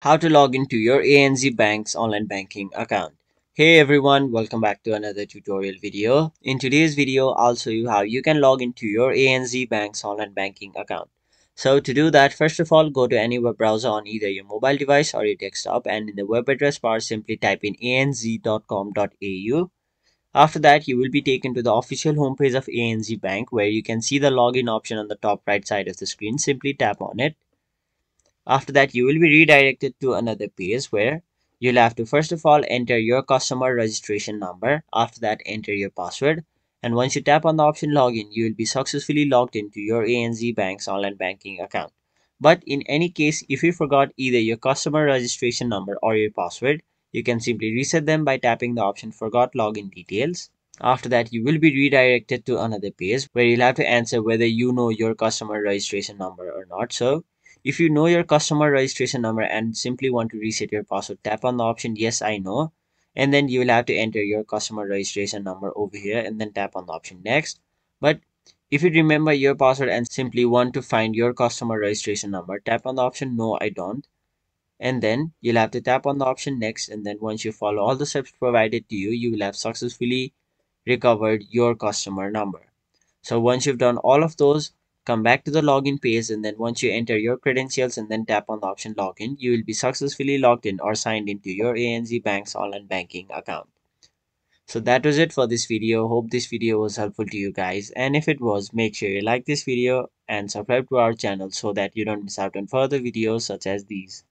how to log into your ANZ Bank's online banking account. Hey everyone, welcome back to another tutorial video. In today's video, I'll show you how you can log into your ANZ Bank's online banking account. So to do that, first of all, go to any web browser on either your mobile device or your desktop and in the web address bar, simply type in anz.com.au. After that, you will be taken to the official homepage of ANZ Bank where you can see the login option on the top right side of the screen. Simply tap on it. After that, you will be redirected to another page where you'll have to first of all enter your customer registration number. After that, enter your password. And once you tap on the option login, you will be successfully logged into your ANZ Bank's online banking account. But in any case, if you forgot either your customer registration number or your password, you can simply reset them by tapping the option forgot login details. After that, you will be redirected to another page where you'll have to answer whether you know your customer registration number or not. So if you know your customer registration number and simply want to reset your password, tap on the option yes, I know. And then you will have to enter your customer registration number over here and then tap on the option next. But if you remember your password and simply want to find your customer registration number, tap on the option no, I don't. And then you'll have to tap on the option next. And then once you follow all the steps provided to you, you will have successfully recovered your customer number. So once you've done all of those, come back to the login page and then once you enter your credentials and then tap on the option login you will be successfully logged in or signed into your ANZ Bank's online banking account. So that was it for this video. Hope this video was helpful to you guys and if it was make sure you like this video and subscribe to our channel so that you don't miss out on further videos such as these.